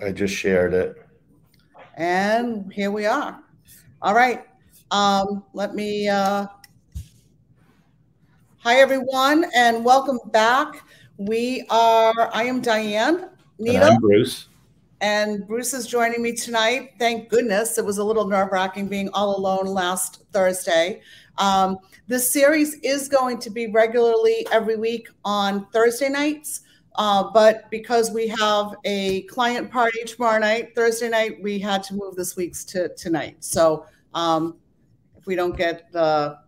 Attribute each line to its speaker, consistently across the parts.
Speaker 1: I just shared it.
Speaker 2: And here we are. All right. Um, let me, uh, hi everyone and welcome back. We are, I am Dianne
Speaker 1: Needle. And I'm Bruce.
Speaker 2: And Bruce is joining me tonight. Thank goodness. It was a little nerve wracking being all alone last Thursday. Um, this series is going to be regularly every week on Thursday nights. Uh, but because we have a client party tomorrow night, Thursday night, we had to move this week's to tonight. So um, if we don't get the,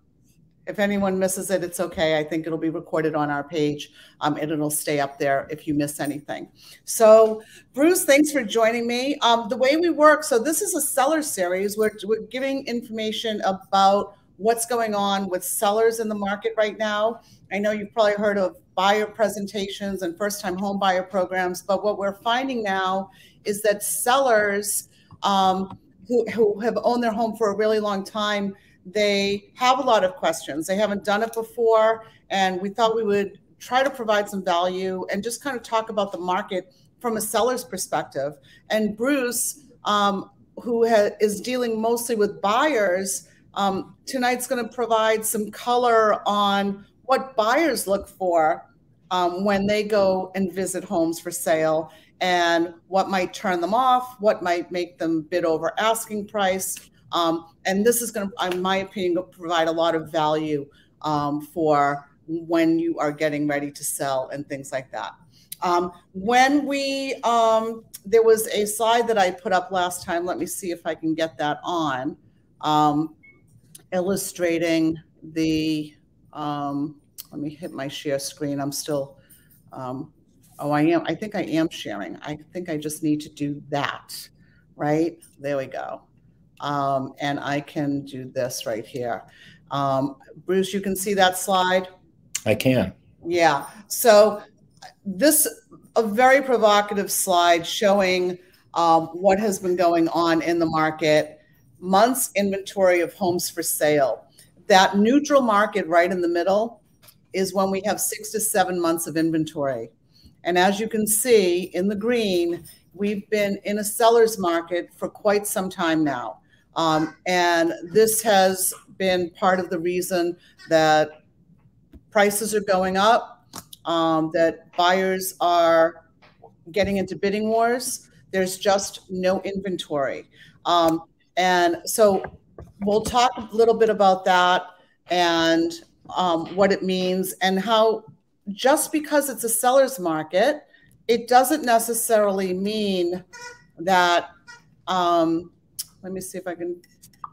Speaker 2: if anyone misses it, it's okay. I think it'll be recorded on our page um, and it'll stay up there if you miss anything. So Bruce, thanks for joining me. Um, the way we work, so this is a seller series. We're, we're giving information about what's going on with sellers in the market right now. I know you've probably heard of buyer presentations and first time home buyer programs, but what we're finding now is that sellers um, who, who have owned their home for a really long time, they have a lot of questions. They haven't done it before, and we thought we would try to provide some value and just kind of talk about the market from a seller's perspective. And Bruce, um, who is dealing mostly with buyers, um, tonight's going to provide some color on what buyers look for um, when they go and visit homes for sale and what might turn them off, what might make them bid over asking price. Um, and this is going to, in my opinion, provide a lot of value um, for when you are getting ready to sell and things like that. Um, when we, um, there was a slide that I put up last time. Let me see if I can get that on. Um, illustrating the, um, let me hit my share screen. I'm still, um, oh, I am, I think I am sharing. I think I just need to do that, right? There we go. Um, and I can do this right here. Um, Bruce, you can see that slide?
Speaker 1: I can.
Speaker 2: Yeah. So this, a very provocative slide showing um, what has been going on in the market months inventory of homes for sale. That neutral market right in the middle is when we have six to seven months of inventory. And as you can see in the green, we've been in a seller's market for quite some time now. Um, and this has been part of the reason that prices are going up, um, that buyers are getting into bidding wars. There's just no inventory. Um, and so we'll talk a little bit about that and um, what it means and how just because it's a seller's market, it doesn't necessarily mean that, um, let me see if I can,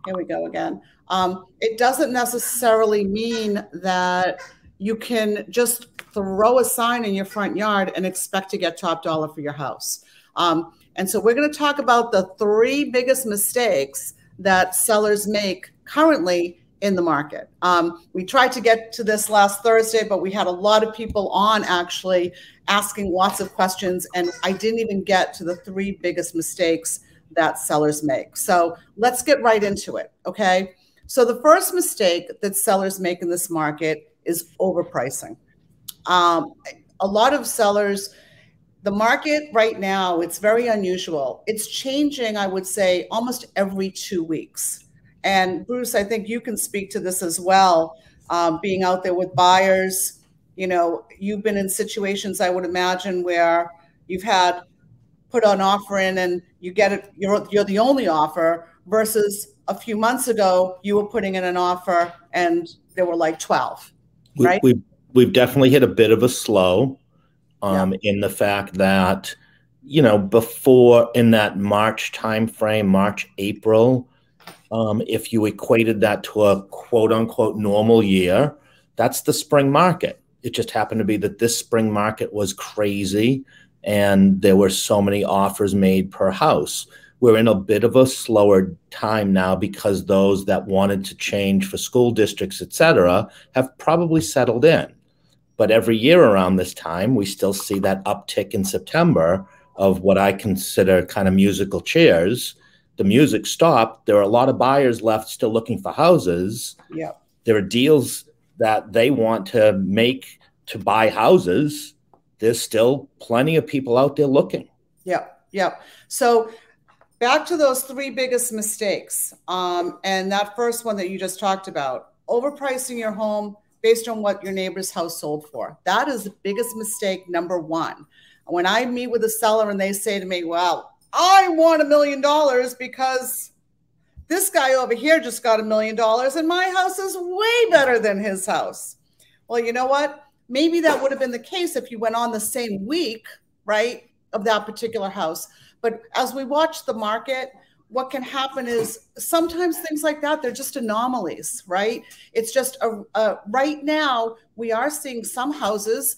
Speaker 2: here we go again. Um, it doesn't necessarily mean that you can just throw a sign in your front yard and expect to get top dollar for your house. Um, and so we're going to talk about the three biggest mistakes that sellers make currently in the market. Um, we tried to get to this last Thursday, but we had a lot of people on actually asking lots of questions, and I didn't even get to the three biggest mistakes that sellers make. So let's get right into it, okay? So the first mistake that sellers make in this market is overpricing. Um, a lot of sellers the market right now, it's very unusual. It's changing, I would say, almost every two weeks. And Bruce, I think you can speak to this as well. Um, being out there with buyers, you know, you've been in situations, I would imagine, where you've had put an offer in and you get it, you're, you're the only offer versus a few months ago, you were putting in an offer and there were like 12, right?
Speaker 1: We, we've, we've definitely hit a bit of a slow um, yeah. in the fact that you know before in that March timeframe, March April, um, if you equated that to a quote unquote normal year, that's the spring market. It just happened to be that this spring market was crazy, and there were so many offers made per house. We're in a bit of a slower time now because those that wanted to change for school districts, et cetera, have probably settled in. But every year around this time, we still see that uptick in September of what I consider kind of musical chairs. The music stopped. There are a lot of buyers left still looking for houses.
Speaker 2: Yeah.
Speaker 1: There are deals that they want to make to buy houses. There's still plenty of people out there looking.
Speaker 2: Yeah. Yep. So back to those three biggest mistakes. Um, and that first one that you just talked about, overpricing your home based on what your neighbor's house sold for. That is the biggest mistake, number one. When I meet with a seller and they say to me, well, I want a million dollars because this guy over here just got a million dollars and my house is way better than his house. Well, you know what? Maybe that would have been the case if you went on the same week, right, of that particular house. But as we watch the market, what can happen is sometimes things like that they're just anomalies right it's just a, a, right now we are seeing some houses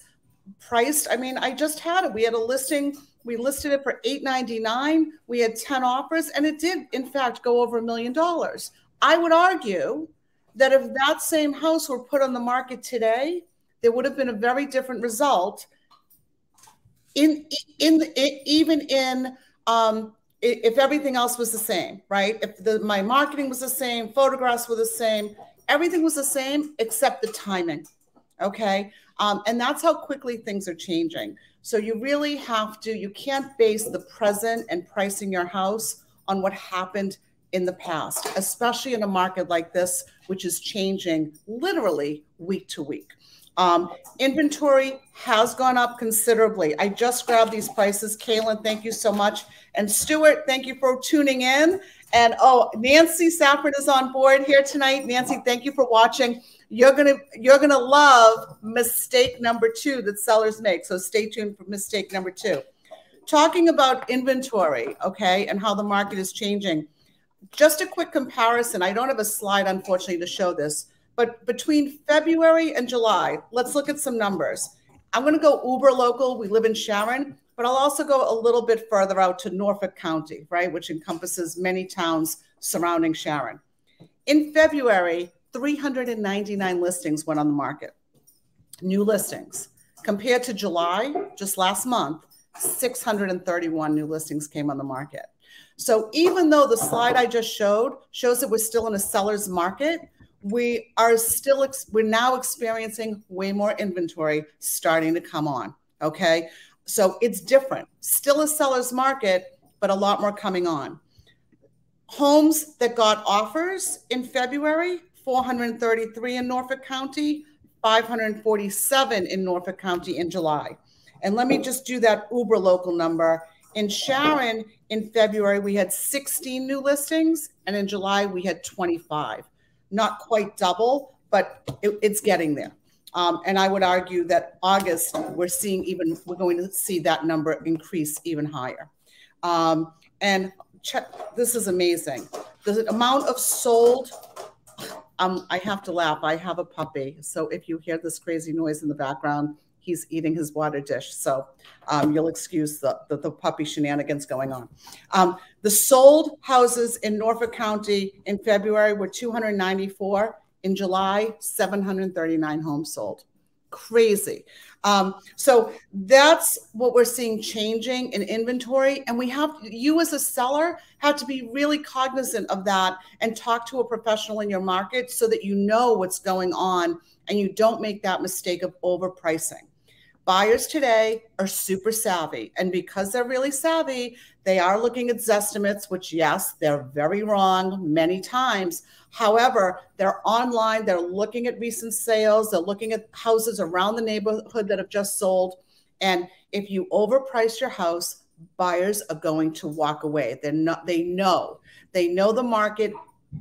Speaker 2: priced i mean i just had it we had a listing we listed it for 899 we had 10 offers and it did in fact go over a million dollars i would argue that if that same house were put on the market today there would have been a very different result in in, in even in um, if everything else was the same, right? If the, my marketing was the same, photographs were the same, everything was the same except the timing. Okay. Um, and that's how quickly things are changing. So you really have to, you can't base the present and pricing your house on what happened in the past, especially in a market like this, which is changing literally week to week. Um, inventory has gone up considerably. I just grabbed these prices. Kaylin, thank you so much. And Stuart, thank you for tuning in. And oh, Nancy Safford is on board here tonight. Nancy, thank you for watching. You're gonna you're gonna love mistake number two that sellers make. So stay tuned for mistake number two. Talking about inventory, okay, and how the market is changing. Just a quick comparison. I don't have a slide, unfortunately, to show this but between February and July, let's look at some numbers. I'm going to go uber local. We live in Sharon, but I'll also go a little bit further out to Norfolk County, right, which encompasses many towns surrounding Sharon. In February, 399 listings went on the market, new listings. Compared to July, just last month, 631 new listings came on the market. So even though the slide I just showed shows that we're still in a seller's market, we are still we're now experiencing way more inventory starting to come on okay so it's different still a seller's market but a lot more coming on homes that got offers in february 433 in norfolk county 547 in norfolk county in july and let me just do that uber local number in sharon in february we had 16 new listings and in july we had 25 not quite double, but it, it's getting there. Um, and I would argue that August, we're seeing even, we're going to see that number increase even higher. Um, and check, this is amazing. The amount of sold, um, I have to laugh. I have a puppy. So if you hear this crazy noise in the background, he's eating his water dish. So um, you'll excuse the, the, the, puppy shenanigans going on. Um, the sold houses in Norfolk County in February were 294. In July, 739 homes sold. Crazy. Um, so that's what we're seeing changing in inventory. And we have, you as a seller, have to be really cognizant of that and talk to a professional in your market so that you know what's going on and you don't make that mistake of overpricing. Buyers today are super savvy. And because they're really savvy, they are looking at Zestimates, which, yes, they're very wrong many times. However, they're online, they're looking at recent sales, they're looking at houses around the neighborhood that have just sold. And if you overprice your house, buyers are going to walk away. They're not, they know, they know the market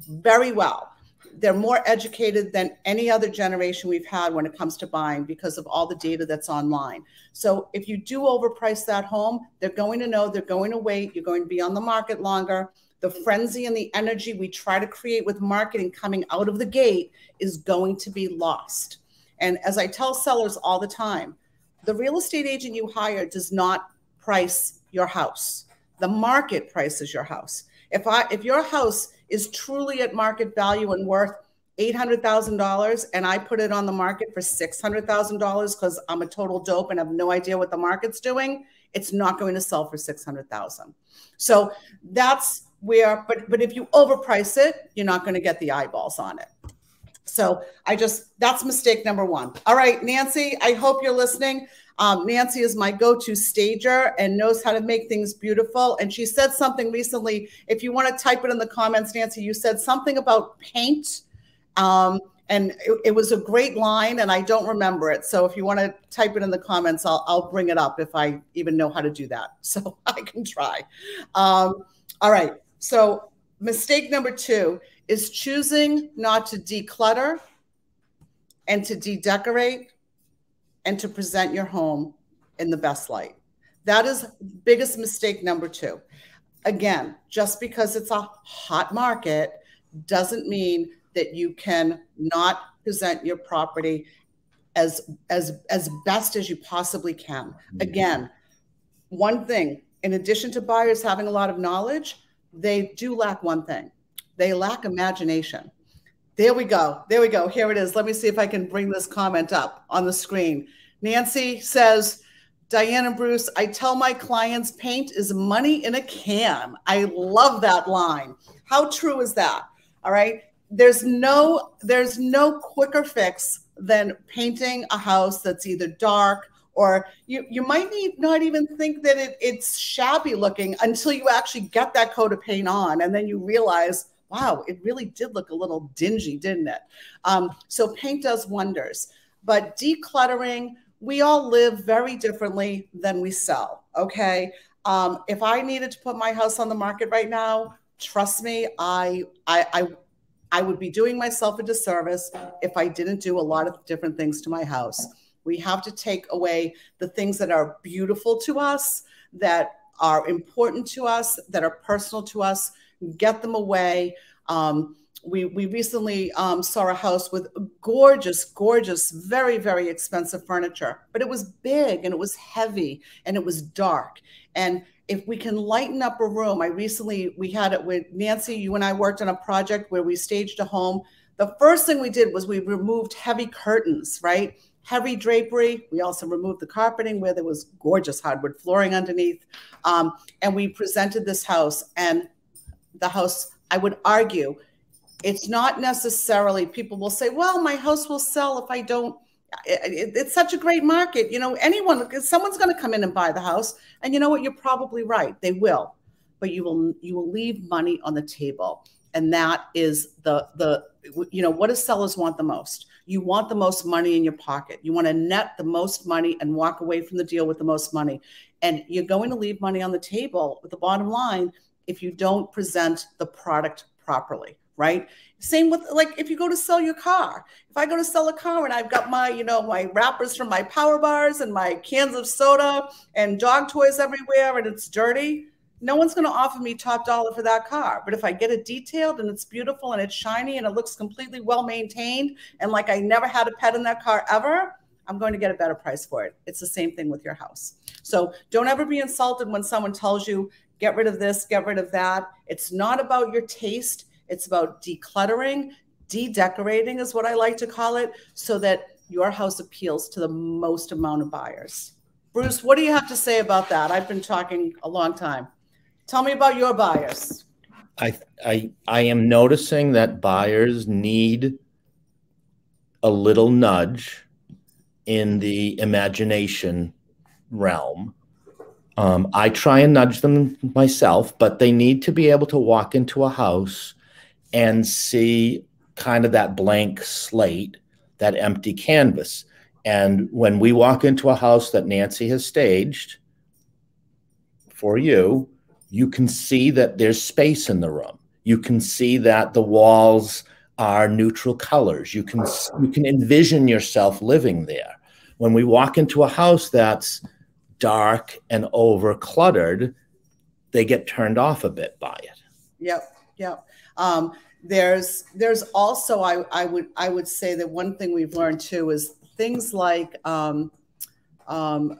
Speaker 2: very well they're more educated than any other generation we've had when it comes to buying because of all the data that's online. So if you do overprice that home, they're going to know they're going to wait, you're going to be on the market longer. The frenzy and the energy we try to create with marketing coming out of the gate is going to be lost. And as I tell sellers all the time, the real estate agent you hire does not price your house. The market prices your house. If I if your house is truly at market value and worth $800,000 and I put it on the market for $600,000 because I'm a total dope and have no idea what the market's doing, it's not going to sell for 600,000. So that's where, but, but if you overprice it, you're not going to get the eyeballs on it. So I just, that's mistake number one. All right, Nancy, I hope you're listening. Um, Nancy is my go-to stager and knows how to make things beautiful. And she said something recently. If you want to type it in the comments, Nancy, you said something about paint. Um, and it, it, was a great line, and I don't remember it. So if you want to type it in the comments, I'll, I'll bring it up if I even know how to do that. So I can try. Um, all right. So mistake number two is choosing not to declutter and to de-decorate and to present your home in the best light. That is biggest mistake number two. Again, just because it's a hot market doesn't mean that you can not present your property as as as best as you possibly can. Mm-hmm. Again, one thing, in addition to buyers having a lot of knowledge, they do lack one thing. They lack imagination. There we go. There we go. Here it is. Let me see if I can bring this comment up on the screen. Nancy says, Dianne and Bruce, I tell my clients paint is money in a can. I love that line. How true is that? All right. There's no there's no quicker fix than painting a house that's either dark or you you might need not even think that it, it's shabby looking until you actually get that coat of paint on and then you realize wow, it really did look a little dingy, didn't it? Um, so paint does wonders. But decluttering, we all live very differently than we sell. Okay. Um, if I needed to put my house on the market right now, trust me, I, I, I, I would be doing myself a disservice if I didn't do a lot of different things to my house. We have to take away the things that are beautiful to us, that are important to us, that are personal to us, get them away. Um, we, we recently um, saw a house with gorgeous, gorgeous, very, very expensive furniture, but it was big and it was heavy and it was dark. And if we can lighten up a room, I recently, we had it with Nancy, you and I worked on a project where we staged a home. The first thing we did was we removed heavy curtains, right? Heavy drapery. We also removed the carpeting where there was gorgeous hardwood flooring underneath. Um, and we presented this house and the house, I would argue, it's not necessarily people will say, well, my house will sell if I don't. It, it's such a great market. You know, anyone, someone's going to come in and buy the house. And you know what? You're probably right. They will. But you will you will leave money on the table. And that is the the you know, what do sellers want the most? You want the most money in your pocket. You want to net the most money and walk away from the deal with the most money. And you're going to leave money on the table with the bottom line if you don't present the product properly, right? Same with like if you go to sell your car. If I go to sell a car and I've got my, you know, my wrappers from my power bars and my cans of soda and dog toys everywhere and it's dirty, no one's going to offer me top dollar for that car. But if I get it detailed and it's beautiful and it's shiny and it looks completely well maintained and like I never had a pet in that car ever, I'm going to get a better price for it. It's the same thing with your house. So don't ever be insulted when someone tells you get rid of this, get rid of that. It's not about your taste, it's about decluttering, de-decorating is what I like to call it, so that your house appeals to the most amount of buyers. Bruce, what do you have to say about that? I've been talking a long time. Tell me about your buyers.
Speaker 1: I I I am noticing that buyers need a little nudge in the imagination realm um, I try and nudge them myself, but they need to be able to walk into a house and see kind of that blank slate, that empty canvas. And when we walk into a house that Nancy has staged for you, you can see that there's space in the room. You can see that the walls are neutral colors. You can you can envision yourself living there. When we walk into a house that's dark and over cluttered, they get turned off a bit by it.
Speaker 2: Yep, yep. Um, there's there's also I, I would I would say that one thing we've learned too is things like um, um,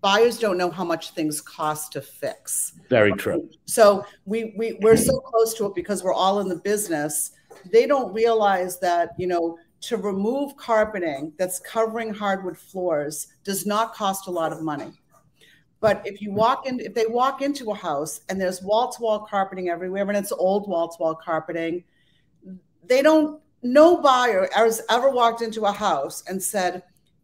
Speaker 2: buyers don't know how much things cost to fix.
Speaker 1: Very true.
Speaker 2: So we, we we're so close to it because we're all in the business. They don't realize that you know to remove carpeting that's covering hardwood floors does not cost a lot of money. But if you walk in, if they walk into a house and there's wall to wall carpeting everywhere and it's old wall to wall carpeting, they don't, no buyer has ever walked into a house and said,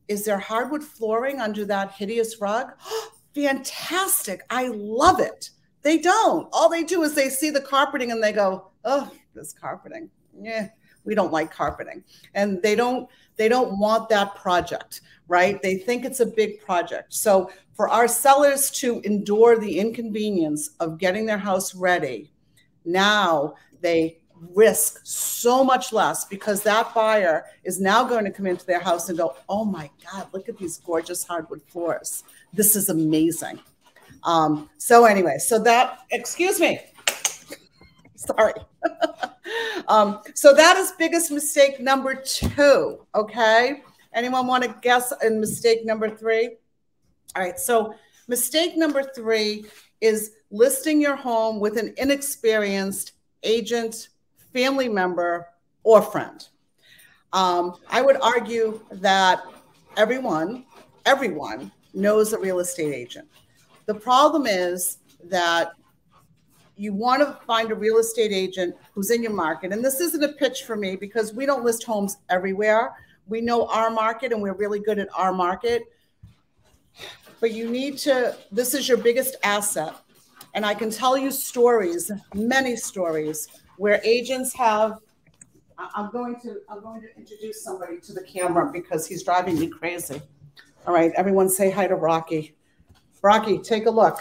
Speaker 2: is there hardwood flooring under that hideous rug? Fantastic. I love it. They don't. All they do is they see the carpeting and they go, oh, this carpeting. Yeah, we don't like carpeting. And they don't they don't want that project, right? They think it's a big project. So for our sellers to endure the inconvenience of getting their house ready, now they risk so much less because that buyer is now going to come into their house and go, oh my God, look at these gorgeous hardwood floors. This is amazing. Um, so anyway, so that, excuse me, sorry. um, so that is biggest mistake number two, okay? Anyone want to guess in mistake number three? All right, so mistake number three is listing your home with an inexperienced agent family member, or friend. Um, I would argue that everyone, everyone knows a real estate agent. The problem is that you want to find a real estate agent who's in your market. And this isn't a pitch for me because we don't list homes everywhere. We know our market and we're really good at our market. But you need to, this is your biggest asset. And I can tell you stories, many stories where agents have I'm going to I'm going to introduce somebody to the camera because he's driving me crazy. All right, everyone say hi to Rocky. Rocky, take a look.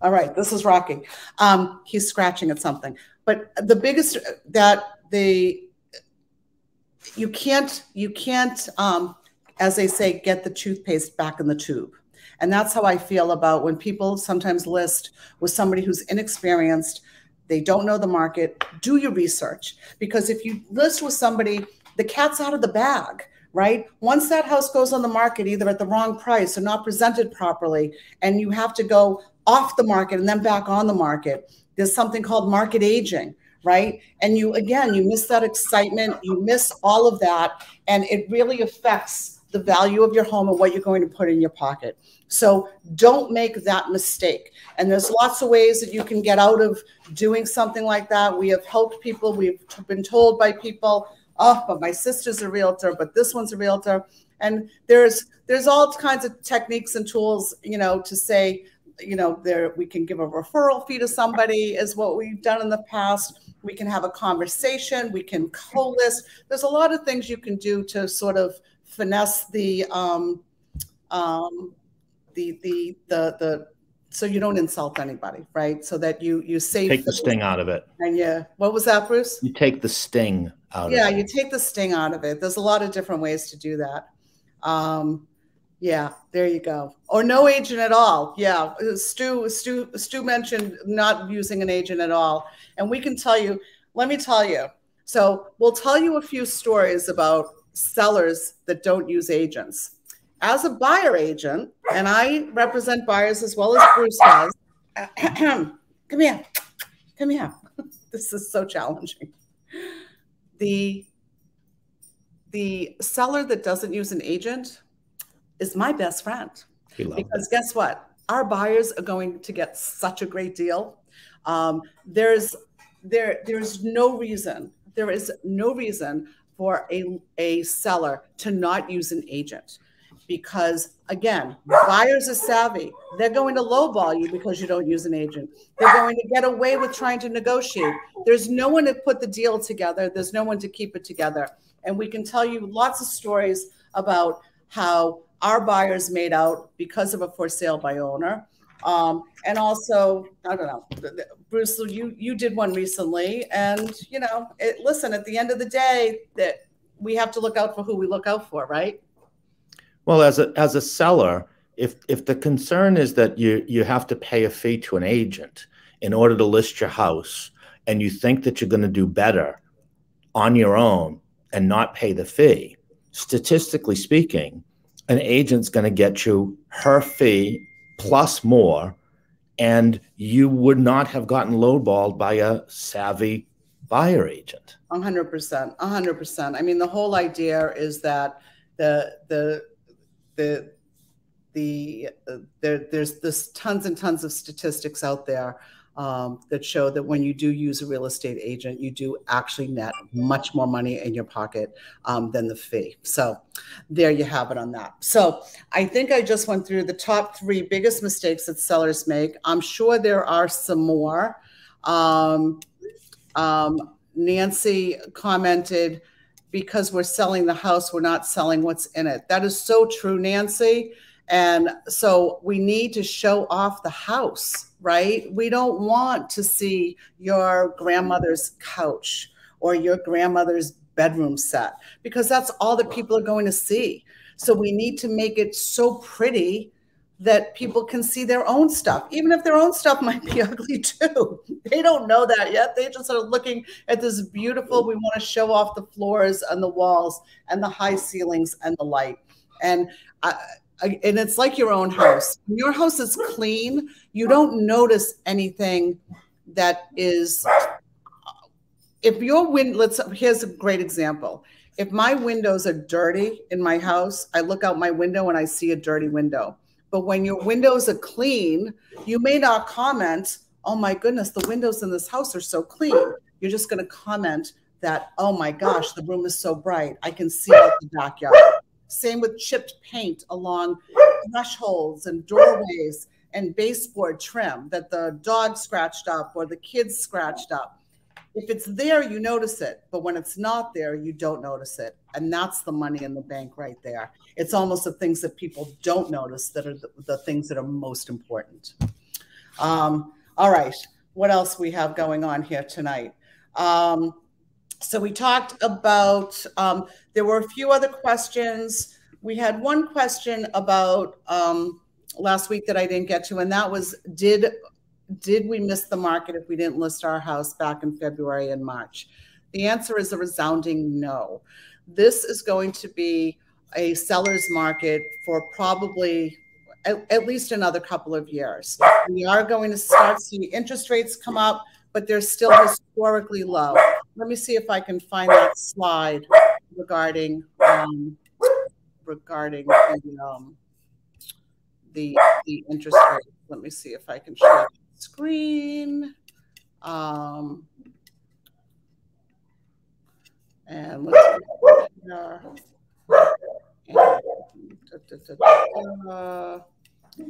Speaker 2: All right, this is Rocky. Um, he's scratching at something. But the biggest that the you can't you can't um, as they say get the toothpaste back in the tube. And that's how I feel about when people sometimes list with somebody who's inexperienced they don't know the market, do your research. Because if you list with somebody, the cat's out of the bag, right? Once that house goes on the market, either at the wrong price or not presented properly, and you have to go off the market and then back on the market, there's something called market aging, right? And you, again, you miss that excitement, you miss all of that, and it really affects the value of your home and what you're going to put in your pocket. So don't make that mistake. And there's lots of ways that you can get out of doing something like that. We have helped people. We've been told by people, oh, but my sister's a realtor, but this one's a realtor. And there's there's all kinds of techniques and tools, you know, to say, you know, there we can give a referral fee to somebody is what we've done in the past. We can have a conversation. We can co-list. There's a lot of things you can do to sort of finesse the um, um, the the the the so you don't insult anybody, right? So that you you save
Speaker 1: take the sting out of it.
Speaker 2: And yeah, what was that, Bruce?
Speaker 1: You take the sting out.
Speaker 2: Yeah, you take the sting out of it. There's a lot of different ways to do that. Um, yeah, there you go. Or no agent at all. Yeah, Stu Stu Stu mentioned not using an agent at all, and we can tell you. Let me tell you. So we'll tell you a few stories about sellers that don't use agents. As a buyer agent, and I represent buyers as well as Bruce does. come here, come here. this is so challenging. The the seller that doesn't use an agent is my best friend. Because guess what? Our buyers are going to get such a great deal. Um, there's there there's no reason there is no reason for a, a seller to not use an agent. Because again buyers are savvy. They're going to lowball you because you don't use an agent. They're going to get away with trying to negotiate. There's no one to put the deal together. There's no one to keep it together. And we can tell you lots of stories about how our buyers made out because of a for sale by owner um, and also, I don't know, Bruce, you you did one recently, and you know, it, listen. At the end of the day, that we have to look out for who we look out for, right?
Speaker 1: Well, as a as a seller, if if the concern is that you you have to pay a fee to an agent in order to list your house, and you think that you're going to do better on your own and not pay the fee, statistically speaking, an agent's going to get you her fee plus more, and you would not have gotten lowballed by a savvy buyer agent.
Speaker 2: 100%. 100%. I mean, the whole idea is that the, the, the, the, uh, there, there's this tons and tons of statistics out there um, that show that when you do use a real estate agent, you do actually net much more money in your pocket um, than the fee. So there you have it on that. So I think I just went through the top three biggest mistakes that sellers make. I'm sure there are some more. Um, um Nancy commented, because we're selling the house, we're not selling what's in it. That is so true, Nancy. And so we need to show off the house, right? We don't want to see your grandmother's couch or your grandmother's bedroom set because that's all that people are going to see. So we need to make it so pretty that people can see their own stuff, even if their own stuff might be ugly too. They don't know that yet. They just are looking at this beautiful, we want to show off the floors and the walls and the high ceilings and the light. And I, and it's like your own house. When your house is clean, you don't notice anything that is if your wind let's here's a great example if my windows are dirty in my house i look out my window and i see a dirty window but when your windows are clean, you may not comment, oh my goodness, the windows in this house are so clean. You're just going to comment that, oh my gosh, the room is so bright. I can see out the backyard. Same with chipped paint along thresholds and doorways and baseboard trim that the dog scratched up or the kids scratched up. If it's there, you notice it. But when it's not there, you don't notice it. And that's the money in the bank right there. It's almost the things that people don't notice that are the, the things that are most important. Um, all right. What else we have going on here tonight? Um, so we talked about, um, there were a few other questions. We had one question about um, last week that I didn't get to, and that was, did did we miss the market if we didn't list our house back in February and March? The answer is a resounding no. This is going to be a seller's market for probably at, at, least another couple of years. We are going to start seeing interest rates come up, but they're still historically low. Let me see if I can find that slide regarding um, regarding the, um, the the interest rate. Let me see if I can show the screen. Um, and let's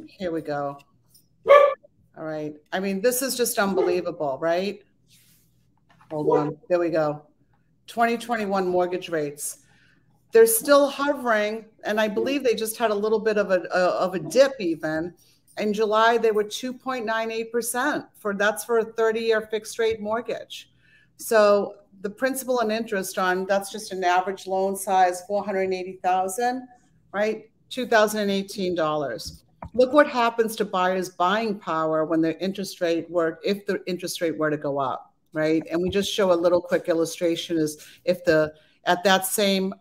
Speaker 2: here we go. All right. I mean, this is just unbelievable, right? Hold on. There we go. 2021 mortgage rates. They're still hovering, and I believe they just had a little bit of a, a of a dip even in July, they were 2.98% for that's for a 30 year fixed rate mortgage. So the principal and interest on that's just an average loan size, 480,000, right? $2,018. Look what happens to buyers' buying power when the interest rate were, if the interest rate were to go up, right? And we just show a little quick illustration is if the, at that same,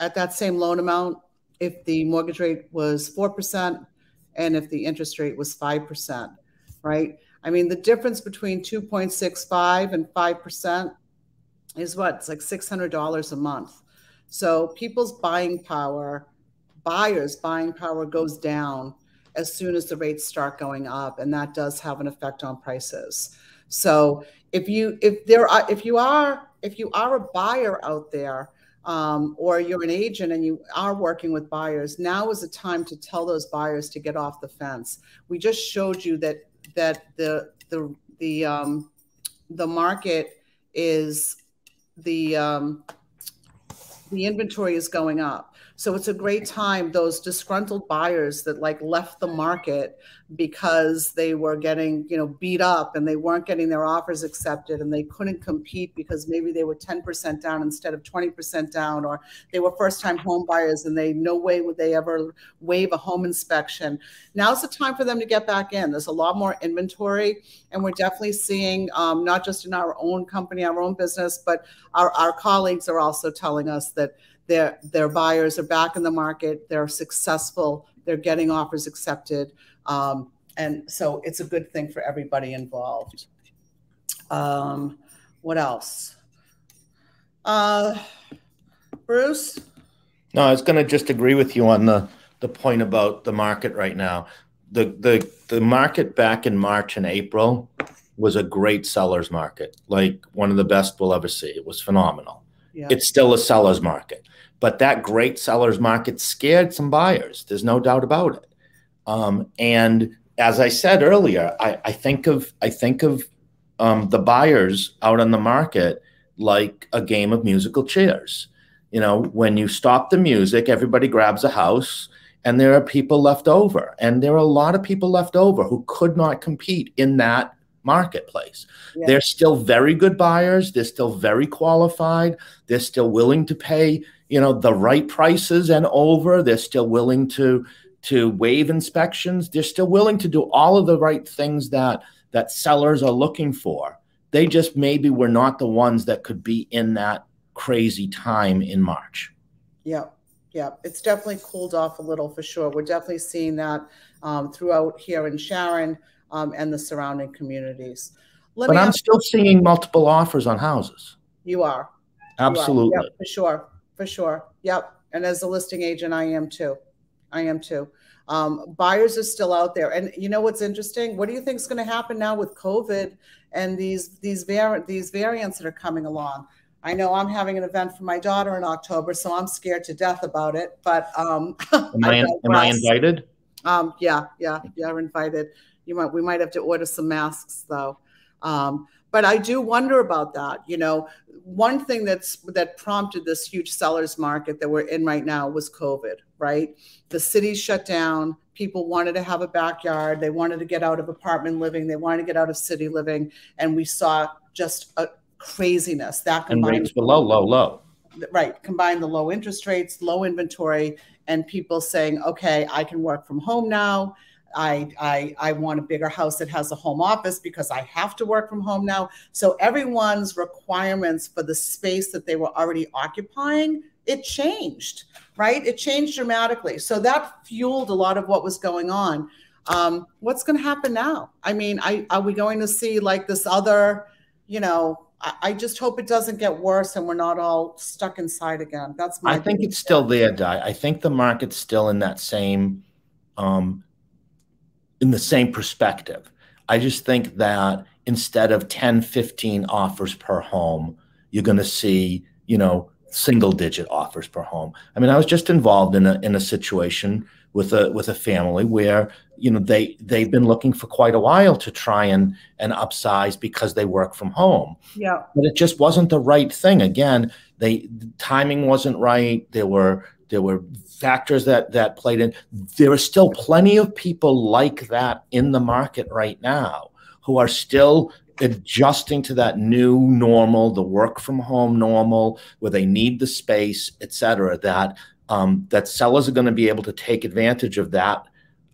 Speaker 2: at that same loan amount, if the mortgage rate was 4%, and if the interest rate was 5%, right? I mean, the difference between 2.65 and 5% is what? It's like $600 a month. So people's buying power, buyers' buying power goes down as soon as the rates start going up, and that does have an effect on prices. So if you if there are if you are if you are a buyer out there um, or you're an agent and you are working with buyers, now is the time to tell those buyers to get off the fence. We just showed you that that the the the um, the market is the um, the inventory is going up. So it's a great time. Those disgruntled buyers that like left the market because they were getting, you know, beat up and they weren't getting their offers accepted and they couldn't compete because maybe they were 10% down instead of 20% down, or they were first time home buyers and they no way would they ever waive a home inspection. Now's the time for them to get back in. There's a lot more inventory and we're definitely seeing um, not just in our own company, our own business, but our, our colleagues are also telling us that their their buyers are back in the market. They're successful. They're getting offers accepted, um, and so it's a good thing for everybody involved. Um, what else? Uh, Bruce.
Speaker 1: No, I was going to just agree with you on the the point about the market right now. The the the market back in March and April was a great seller's market, like one of the best we'll ever see. It was phenomenal.
Speaker 2: Yeah.
Speaker 1: It's still a seller's market, but that great seller's market scared some buyers. There's no doubt about it. Um, and as I said earlier, I, I think of I think of um, the buyers out on the market like a game of musical chairs. You know, when you stop the music, everybody grabs a house and there are people left over. And there are a lot of people left over who could not compete in that marketplace. Yeah. They're still very good buyers. They're still very qualified. They're still willing to pay, you know, the right prices and over. They're still willing to to waive inspections. They're still willing to do all of the right things that that sellers are looking for. They just maybe were not the ones that could be in that crazy time in March.
Speaker 2: Yeah, yeah, it's definitely cooled off a little for sure. We're definitely seeing that um, throughout here in Sharon um, and the surrounding communities.
Speaker 1: Let but I'm still seeing multiple offers on houses.
Speaker 2: You are.
Speaker 1: Absolutely. You are.
Speaker 2: Yep, for sure. For sure. Yep. And as a listing agent, I am too. I am too. Um, buyers are still out there, and you know what's interesting? What do you think is going to happen now with COVID and these these vari- these variants that are coming along? I know I'm having an event for my daughter in October, so I'm scared to death about it. But um,
Speaker 1: am, I, I am I invited?
Speaker 2: Um, yeah, yeah, you're invited. You might we might have to order some masks though. Um, but I do wonder about that. You know, one thing that's that prompted this huge sellers market that we're in right now was COVID, right? The cities shut down. People wanted to have a backyard. They wanted to get out of apartment living. They wanted to get out of city living, and we saw just a craziness that
Speaker 1: combined and rates were low, low, low.
Speaker 2: Right, combine the low interest rates, low inventory, and people saying, "Okay, I can work from home now." I, I, I want a bigger house that has a home office because I have to work from home now. So everyone's requirements for the space that they were already occupying, it changed, right? It changed dramatically. So that fueled a lot of what was going on. Um, what's going to happen now? I mean, I, are we going to see like this other, you know, I, I just hope it doesn't get worse and we're not all stuck inside again. That's my.
Speaker 1: I think it's still there, Di. I think the market's still in that same um, in the same perspective. I just think that instead of 10, 15 offers per home, you're going to see, you know, single digit offers per home. I mean, I was just involved in a in a situation with a with a family where you know they they've been looking for quite a while to try and and upsize because they work from home.
Speaker 2: Yeah.
Speaker 1: But it just wasn't the right thing. Again, they the timing wasn't right. There were there were factors that that played in. There are still plenty of people like that in the market right now who are still adjusting to that new normal, the work from home normal, where they need the space, et cetera. That um, that sellers are going to be able to take advantage of that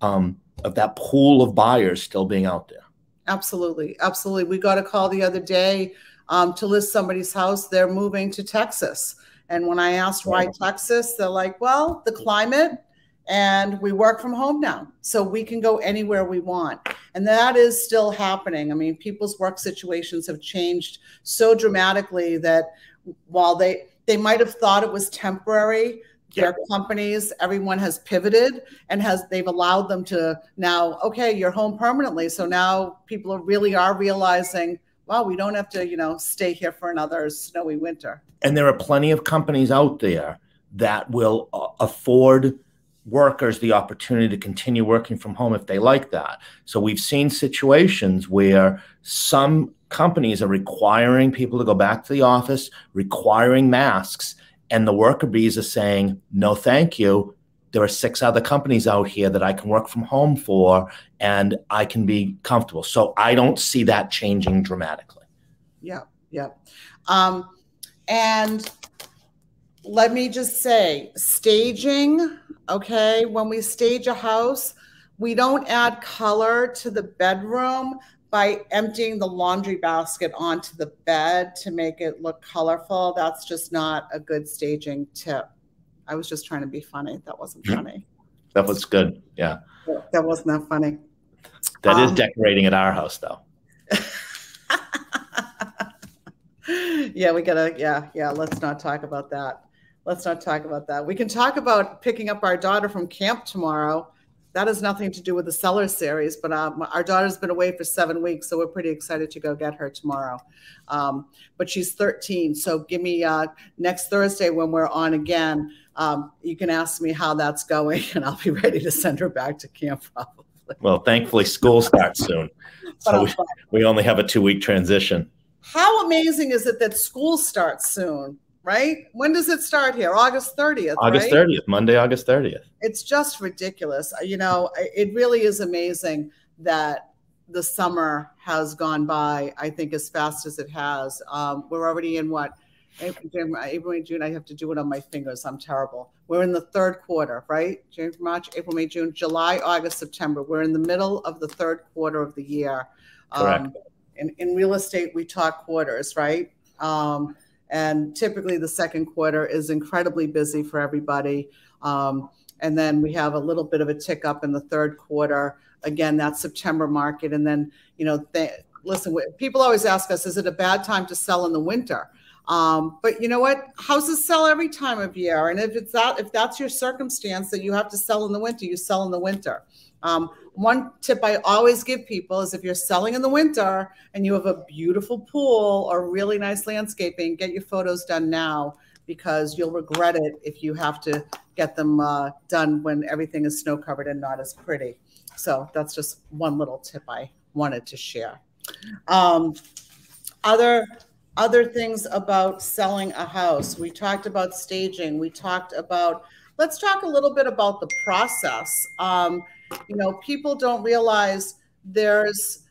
Speaker 1: um, of that pool of buyers still being out there.
Speaker 2: Absolutely, absolutely. We got a call the other day um, to list somebody's house. They're moving to Texas and when I asked why Texas, they're like, well, the climate and we work from home now. So we can go anywhere we want. And that is still happening. I mean, people's work situations have changed so dramatically that while they they might have thought it was temporary, their companies, everyone has pivoted and has they've allowed them to now, okay, you're home permanently. So now people are really are realizing wow, we don't have to, you know, stay here for another snowy winter.
Speaker 1: And there are plenty of companies out there that will uh, afford workers the opportunity to continue working from home if they like that. So we've seen situations where some companies are requiring people to go back to the office, requiring masks, and the worker bees are saying, no, thank you there are six other companies out here that I can work from home for and I can be comfortable. So I don't see that changing dramatically.
Speaker 2: Yeah, yeah. Um, and let me just say staging, okay, when we stage a house, we don't add color to the bedroom by emptying the laundry basket onto the bed to make it look colorful. That's just not a good staging tip. I was just trying to be funny. That wasn't mm-hmm. funny.
Speaker 1: That was good. Yeah.
Speaker 2: That wasn't that funny.
Speaker 1: That um, is decorating at our house, though.
Speaker 2: yeah, we gotta. Yeah, yeah. Let's not talk about that. Let's not talk about that. We can talk about picking up our daughter from camp tomorrow. That has nothing to do with the seller series, but um, our daughter's been away for seven weeks, so we're pretty excited to go get her tomorrow. Um, but she's 13, so give me uh, next Thursday when we're on again. Um, you can ask me how that's going, and I'll be ready to send her back to camp probably.
Speaker 1: Well, thankfully, school starts soon, so we, we only have a two-week transition.
Speaker 2: How amazing is it that school starts soon? Right? When does it start here? August 30th.
Speaker 1: August
Speaker 2: right?
Speaker 1: 30th, Monday, August 30th.
Speaker 2: It's just ridiculous. You know, it really is amazing that the summer has gone by, I think, as fast as it has. Um, we're already in what? April, May, June. I have to do it on my fingers. I'm terrible. We're in the third quarter, right? January, March, April, May, June, July, August, September. We're in the middle of the third quarter of the year.
Speaker 1: Correct. Um,
Speaker 2: in, in real estate, we talk quarters, right? Um, and typically the second quarter is incredibly busy for everybody. Um, and then we have a little bit of a tick up in the third quarter. Again, that September market. And then, you know, listen, people always ask us, is it a bad time to sell in the winter? Um, but you know what? Houses sell every time of year, and if it's that, if that's your circumstance that you have to sell in the winter, you sell in the winter. Um, one tip I always give people is if you're selling in the winter and you have a beautiful pool or really nice landscaping, get your photos done now because you'll regret it if you have to get them uh, done when everything is snow covered and not as pretty. So that's just one little tip I wanted to share. Um, other other things about selling a house. We talked about staging. We talked about. Let's talk a little bit about the process. Um, you know, people don't realize there's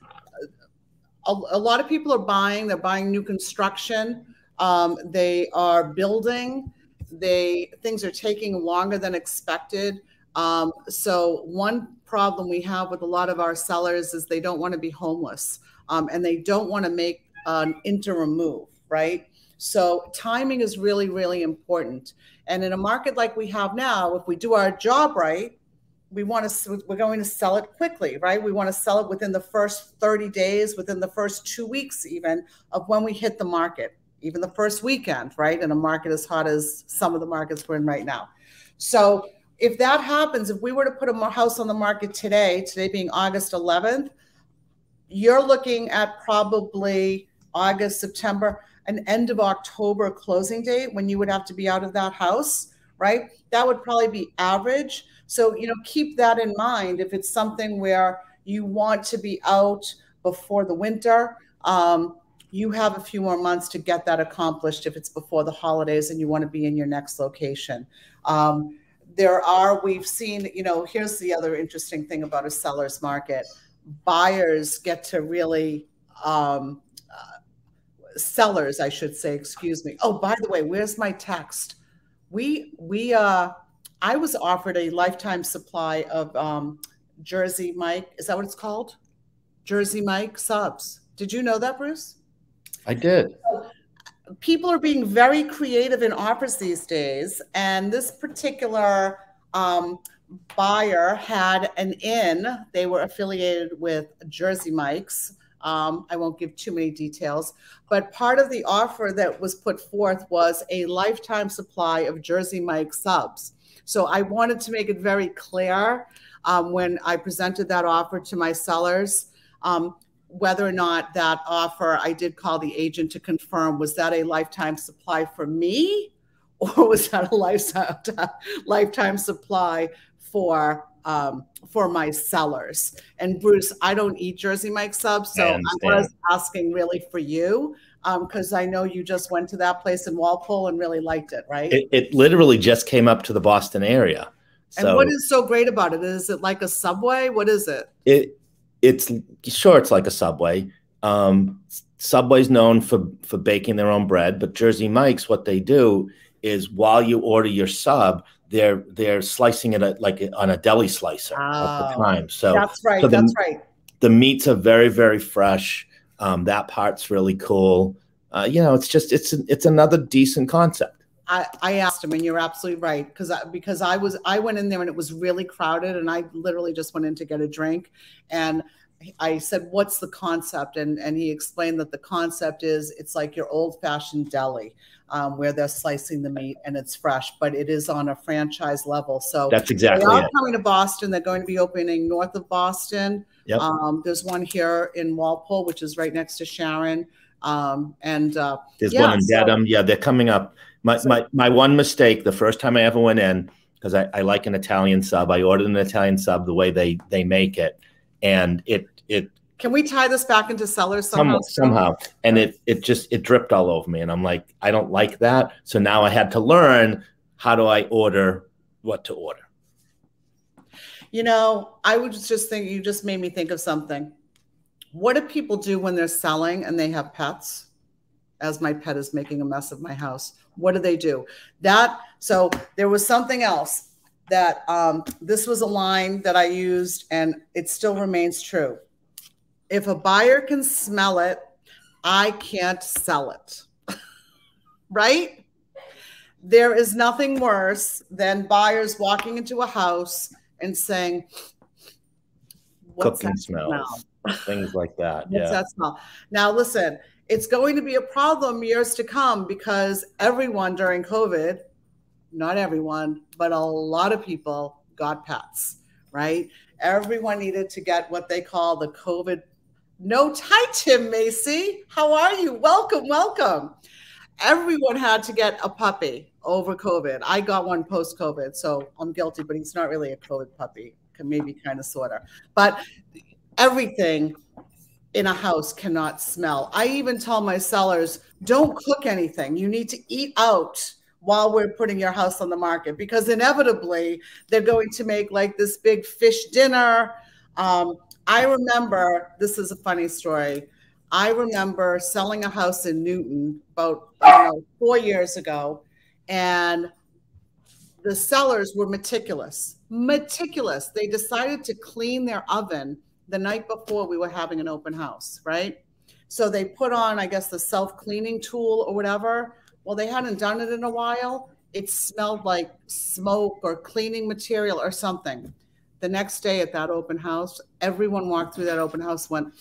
Speaker 2: a, a lot of people are buying, they're buying new construction, um, they are building, they things are taking longer than expected. Um, so one problem we have with a lot of our sellers is they don't want to be homeless um, and they don't want to make an interim move, right? So timing is really, really important. And in a market like we have now, if we do our job right, we want to we're going to sell it quickly right? We want to sell it within the first 30 days within the first two weeks even of when we hit the market even the first weekend right? In a market as hot as some of the markets we're in right now. So if that happens if we were to put a house on the market today today being august 11th you're looking at probably august september an end of october closing date when you would have to be out of that house right? That would probably be average so, you know, keep that in mind if it's something where you want to be out before the winter. Um, you have a few more months to get that accomplished if it's before the holidays and you want to be in your next location. Um, there are, we've seen, you know, here's the other interesting thing about a seller's market buyers get to really, um, uh, sellers, I should say, excuse me. Oh, by the way, where's my text? We, we, uh, I was offered a lifetime supply of um, Jersey Mike. Is that what it's called? Jersey Mike subs. Did you know that, Bruce?
Speaker 1: I did.
Speaker 2: People are being very creative in offers these days, and this particular um, buyer had an inn. They were affiliated with Jersey Mike's. Um, I won't give too many details, but part of the offer that was put forth was a lifetime supply of Jersey Mike subs. So I wanted to make it very clear um, when I presented that offer to my sellers. Um, whether or not that offer, I did call the agent to confirm, was that a lifetime supply for me or was that a lifetime, lifetime supply for um, for my sellers. And Bruce, I don't eat Jersey Mike subs, so I, I was asking really for you because um, I know you just went to that place in Walpole and really liked it, right?
Speaker 1: It, it literally just came up to the Boston area.
Speaker 2: So and what is so great about it? Is it like a subway? What is it?
Speaker 1: It it's sure it's like a subway. Um, Subway's known for for baking their own bread, but Jersey Mike's what they do is while you order your sub, they're they're slicing it like on a deli slicer oh, at the time. So
Speaker 2: that's right. So the, that's right.
Speaker 1: The meats are very very fresh. Um, that part's really cool. Uh, you know, it's just it's it's another decent concept.
Speaker 2: I, I asked him, and you're absolutely right because because I was I went in there and it was really crowded, and I literally just went in to get a drink, and I said, "What's the concept?" And and he explained that the concept is it's like your old-fashioned deli, um, where they're slicing the meat and it's fresh, but it is on a franchise level. So
Speaker 1: that's exactly.
Speaker 2: They
Speaker 1: are
Speaker 2: it. coming to Boston. They're going to be opening north of Boston. Yep. Um, there's one here in Walpole, which is right next to Sharon. Um, and uh,
Speaker 1: there's yeah, one in Dedham. So, yeah, they're coming up. My, so, my my one mistake the first time I ever went in because I, I like an Italian sub. I ordered an Italian sub the way they they make it, and it it.
Speaker 2: Can we tie this back into sellers somehow?
Speaker 1: somehow, and it it just it dripped all over me, and I'm like, I don't like that. So now I had to learn how do I order what to order.
Speaker 2: You know, I was just think you just made me think of something. What do people do when they're selling and they have pets? As my pet is making a mess of my house, what do they do? That so there was something else that um, this was a line that I used, and it still remains true. If a buyer can smell it, I can't sell it. right? There is nothing worse than buyers walking into a house and saying,
Speaker 1: What's cooking smells, smell? things like that.
Speaker 2: What's
Speaker 1: yeah.
Speaker 2: that smell? Now, listen, it's going to be a problem years to come because everyone during COVID, not everyone, but a lot of people got pets, right? Everyone needed to get what they call the COVID. No tie, Tim Macy. How are you? Welcome, welcome. Everyone had to get a puppy over COVID. I got one post COVID, so I'm guilty, but he's not really a COVID puppy. Can maybe kind of, sort of. But everything in a house cannot smell. I even tell my sellers, don't cook anything. You need to eat out while we're putting your house on the market because inevitably they're going to make like this big fish dinner. Um, I remember this is a funny story. I remember selling a house in Newton about know, four years ago, and the sellers were meticulous, meticulous. They decided to clean their oven the night before we were having an open house, right? So they put on, I guess, the self cleaning tool or whatever. Well, they hadn't done it in a while. It smelled like smoke or cleaning material or something. The next day at that open house, everyone walked through that open house, went,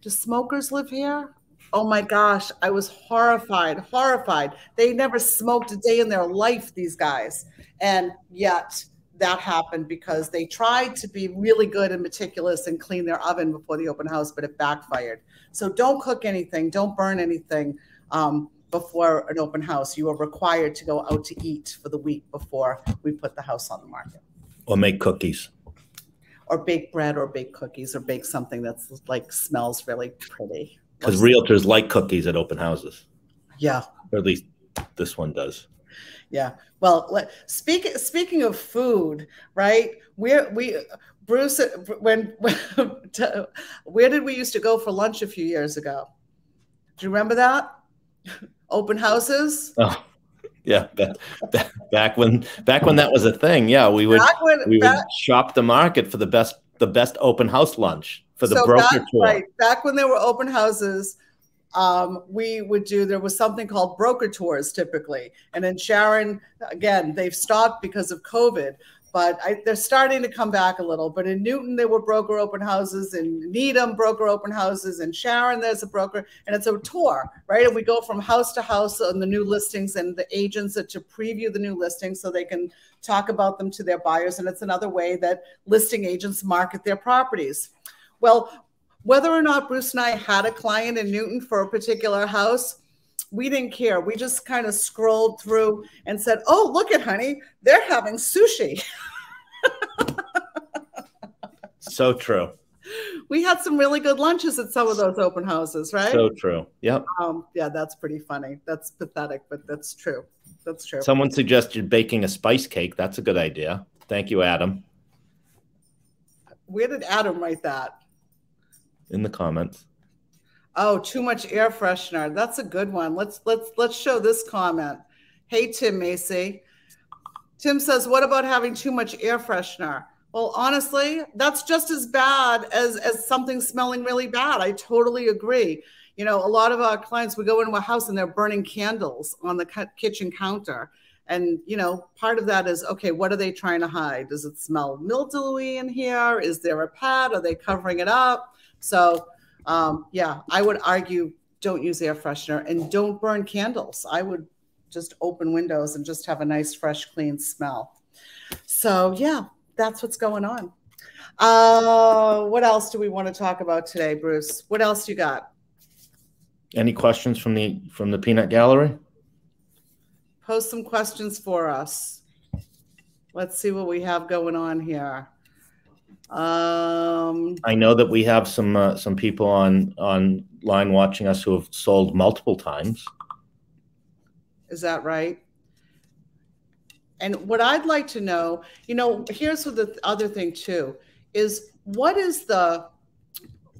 Speaker 2: Do smokers live here? Oh my gosh, I was horrified, horrified. They never smoked a day in their life, these guys. And yet that happened because they tried to be really good and meticulous and clean their oven before the open house, but it backfired. So don't cook anything, don't burn anything um, before an open house. You are required to go out to eat for the week before we put the house on the market.
Speaker 1: Or make cookies.
Speaker 2: Or bake bread or bake cookies or bake something that's like smells really pretty.
Speaker 1: Because realtors like cookies at open houses.
Speaker 2: Yeah.
Speaker 1: Or at least this one does.
Speaker 2: Yeah. Well, speaking speaking of food, right? We're we Bruce when, when where did we used to go for lunch a few years ago? Do you remember that? Open houses.
Speaker 1: Oh, yeah, back, back when back when that was a thing. Yeah, we would when, we back, would shop the market for the best the best open house lunch for the so broker back, tour. Right,
Speaker 2: back when there were open houses, um, we would do there was something called broker tours typically and in sharon again they've stopped because of covid but I, they're starting to come back a little. But in newton there were broker open houses. In needham broker open houses. In sharon there's a broker. And it's a tour right? And we go from house to house on the new listings and the agents are to preview the new listings so they can talk about them to their buyers. And it's another way that listing agents market their properties. Well whether or not Bruce and I had a client in Newton for a particular house, we didn't care. We just kind of scrolled through and said, "Oh, look at honey, they're having sushi."
Speaker 1: so true.
Speaker 2: We had some really good lunches at some of those open houses, right?
Speaker 1: So true. Yep.
Speaker 2: Um, yeah, that's pretty funny. That's pathetic, but that's true. That's true.
Speaker 1: Someone suggested baking a spice cake. That's a good idea. Thank you, Adam.
Speaker 2: Where did Adam write that?
Speaker 1: in the comments.
Speaker 2: Oh, too much air freshener. That's a good one. Let's let's let's show this comment. Hey Tim Macy. Tim says, "What about having too much air freshener?" Well, honestly, that's just as bad as as something smelling really bad. I totally agree. You know, a lot of our clients we go into a house and they're burning candles on the kitchen counter. And you know, part of that is okay, what are they trying to hide? Does it smell mildewy in here? Is there a pad? Are they covering it up? So, um, yeah, I would argue don't use air freshener and don't burn candles. I would just open windows and just have a nice, fresh, clean smell. So, yeah, that's what's going on. Uh, what else do we want to talk about today, Bruce? What else you got?
Speaker 1: Any questions from the from the peanut gallery?
Speaker 2: Post some questions for us. Let's see what we have going on here. Um,
Speaker 1: I know that we have some uh, some people on online watching us who have sold multiple times.
Speaker 2: Is that right? And what I'd like to know, you know, here's the other thing too, is what is the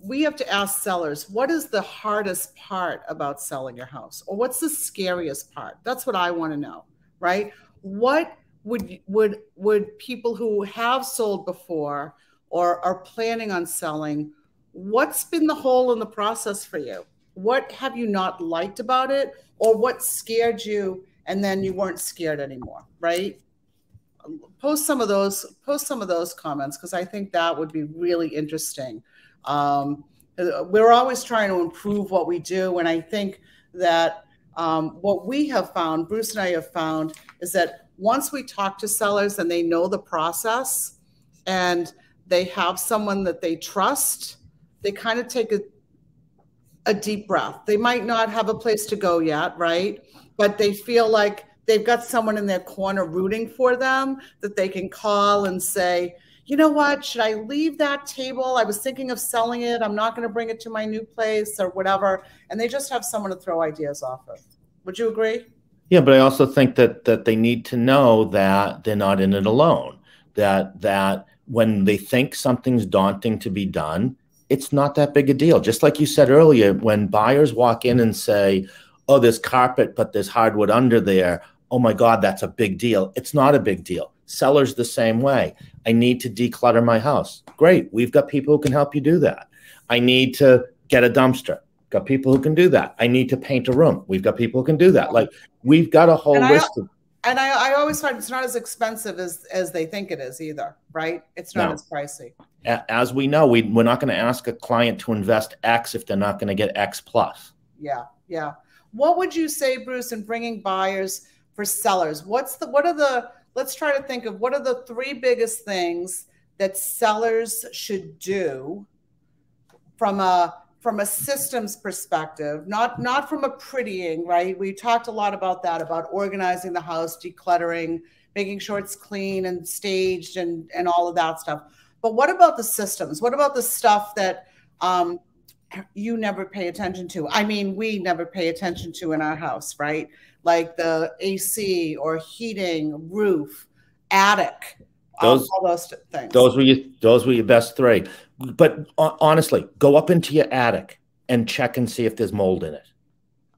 Speaker 2: we have to ask sellers what is the hardest part about selling your house or what's the scariest part that's what i want to know right what would would would people who have sold before or are planning on selling what's been the hole in the process for you what have you not liked about it or what scared you and then you weren't scared anymore right post some of those post some of those comments because i think that would be really interesting um, we're always trying to improve what we do. And I think that um, what we have found, Bruce and I have found, is that once we talk to sellers and they know the process and they have someone that they trust, they kind of take a, a deep breath. They might not have a place to go yet, right? But they feel like they've got someone in their corner rooting for them that they can call and say, you know what? Should I leave that table? I was thinking of selling it. I'm not going to bring it to my new place or whatever. And they just have someone to throw ideas off of. Would you agree?
Speaker 1: Yeah, but I also think that that they need to know that they're not in it alone. That that when they think something's daunting to be done, it's not that big a deal. Just like you said earlier, when buyers walk in and say, "Oh, there's carpet, but there's hardwood under there." Oh my God, that's a big deal. It's not a big deal Sellers the same way. I need to declutter my house. Great. We've got people who can help you do that. I need to get a dumpster. Got people who can do that. I need to paint a room. We've got people who can do that. Like we've got a whole
Speaker 2: and
Speaker 1: list
Speaker 2: I,
Speaker 1: of
Speaker 2: and I, I, always find it's not as expensive as as they think it is either, right? It's not no. as pricey.
Speaker 1: As we know, we we're not going to ask a client to invest X if they're not going to get X plus.
Speaker 2: Yeah, yeah. What would you say, Bruce, in bringing buyers for sellers? What's the what are the let's try to think of what are the three biggest things that sellers should do from a from a systems perspective not not from a prettying right we talked a lot about that about organizing the house decluttering making sure it's clean and staged and and all of that stuff but what about the systems what about the stuff that um, you never pay attention to i mean we never pay attention to in our house right like the AC or heating, roof, attic. Those, all those things.
Speaker 1: Those were your those were your best three. But honestly, go up into your attic and check and see if there's mold in it.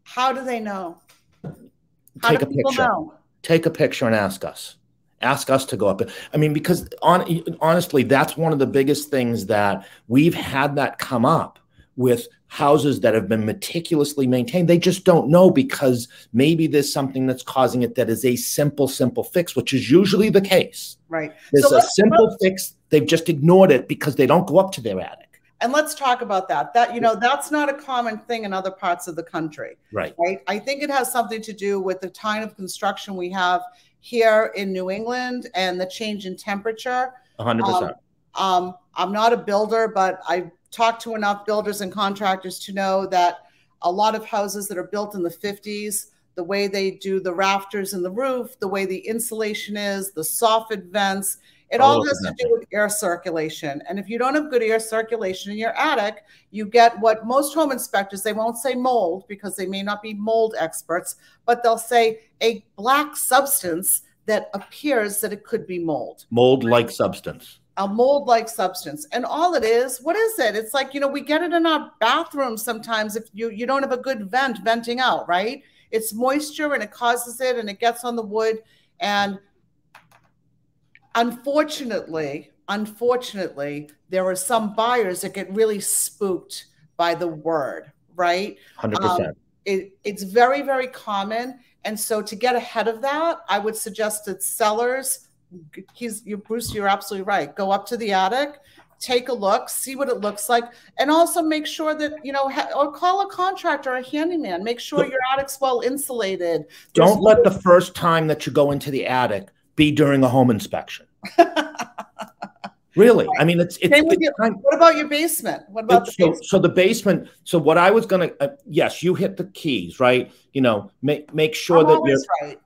Speaker 2: How do they know? How
Speaker 1: Take a picture. Know? Take a picture and ask us. Ask us to go up. I mean, because on, honestly, that's one of the biggest things that we've had that come up with houses that have been meticulously maintained. They just don't know because maybe there's something that's causing it that is a simple, simple fix, which is usually the case.
Speaker 2: Right.
Speaker 1: There's so a simple fix. They've just ignored it because they don't go up to their attic.
Speaker 2: And let's talk about that. That you know, that's not a common thing in other parts of the country.
Speaker 1: Right.
Speaker 2: Right. I think it has something to do with the kind of construction we have here in New England and the change in temperature.
Speaker 1: 100%. Um,
Speaker 2: um, I'm not a builder, but I talked to enough builders and contractors to know that a lot of houses that are built in the 50s, the way they do the rafters and the roof, the way the insulation is, the soffit vents, it all, all has to do with air circulation. And if you don't have good air circulation in your attic, you get what most home inspectors, they won't say mold because they may not be mold experts, but they'll say a black substance that appears that it could be mold.
Speaker 1: Mold like substance
Speaker 2: a mold like substance. And all it is what is it? It's like you know we get it in our bathrooms sometimes if you you don't have a good vent venting out right? It's moisture and it causes it and it gets on the wood. And unfortunately unfortunately there are some buyers that get really spooked by the word right?
Speaker 1: 100% um,
Speaker 2: it, it's very very common. And so to get ahead of that i would suggest that sellers he's you Bruce, you're absolutely right. Go up to the attic, take a look, see what it looks like, and also make sure that you know, or call a contractor, a handyman. Make sure your attic's well insulated.
Speaker 1: Don't let the first time that you go into the attic be during a home inspection. really, I mean, it's it's. it's
Speaker 2: your, what about your basement? What about the
Speaker 1: so, basement? so the basement? So what I was gonna, uh, yes, you hit the keys, right? You know, make make sure I'm that you're right.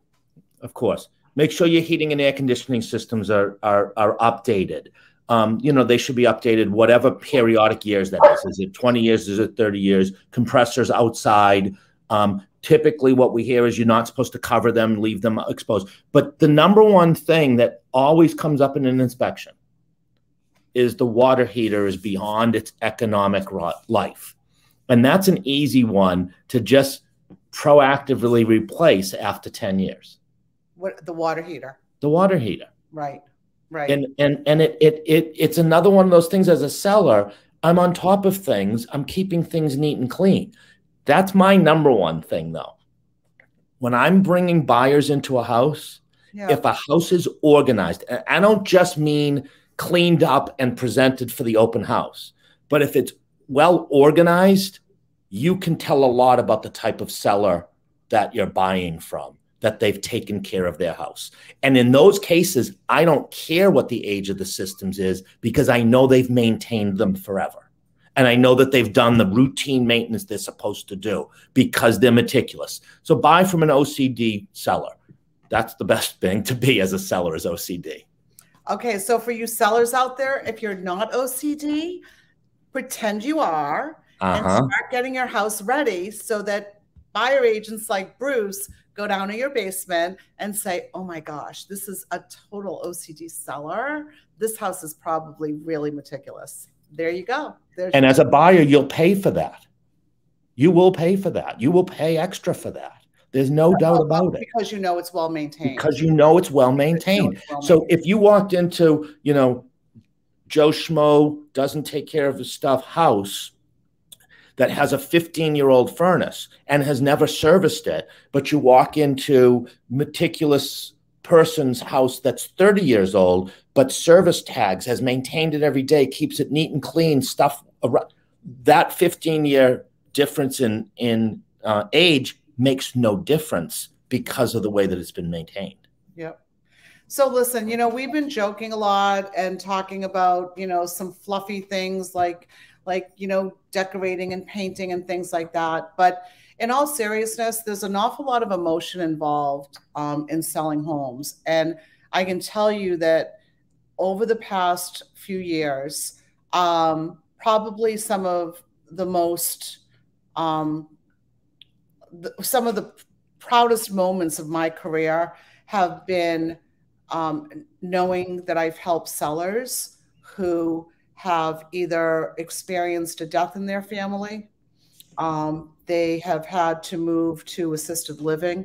Speaker 1: Of course, make sure your heating and air conditioning systems are are are updated um, you know, they should be updated whatever periodic years that is. Is it 20 years? Is it 30 years? Compressors outside. Um, typically, what we hear is you're not supposed to cover them, leave them exposed. But the number one thing that always comes up in an inspection is the water heater is beyond its economic life. And that's an easy one to just proactively replace after 10 years.
Speaker 2: What the water heater?
Speaker 1: The water heater.
Speaker 2: Right. Right.
Speaker 1: And and and it it it it's another one of those things as a seller, I'm on top of things. I'm keeping things neat and clean. That's my number one thing though. When I'm bringing buyers into a house, yeah. if a house is organized, I don't just mean cleaned up and presented for the open house, but if it's well organized, you can tell a lot about the type of seller that you're buying from that they've taken care of their house. And in those cases, I don't care what the age of the systems is because I know they've maintained them forever. And I know that they've done the routine maintenance they're supposed to do because they're meticulous. So buy from an OCD seller. That's the best thing to be as a seller is OCD.
Speaker 2: Okay, so for you sellers out there, if you're not OCD, pretend you are uh-huh. and start getting your house ready so that buyer agents like Bruce go down to your basement and say, oh my gosh, this is a total OCD seller. This house is probably really meticulous. There you go.
Speaker 1: There's and as a buyer, you'll pay for that. You will pay for that. You will pay extra for that. There's no doubt about it.
Speaker 2: Because you know it's well maintained.
Speaker 1: Because you know it's well maintained. It's well so if you walked into, you know, Joe Schmo doesn't take care of his stuff house, that has a 15 year old furnace and has never serviced it, but you walk into meticulous person's house that's 30 years old, but service tags, has maintained it every day, keeps it neat and clean, stuff around. That 15 year difference in, in uh, age makes no difference because of the way that it's been maintained.
Speaker 2: Yep. So listen, you know, we've been joking a lot and talking about, you know, some fluffy things like like, you know, decorating and painting and things like that. But in all seriousness, there's an awful lot of emotion involved um, in selling homes. And I can tell you that over the past few years, um, probably some of the most, um, the, some of the proudest moments of my career have been um, knowing that I've helped sellers who have either experienced a death in their family, um, they have had to move to assisted living,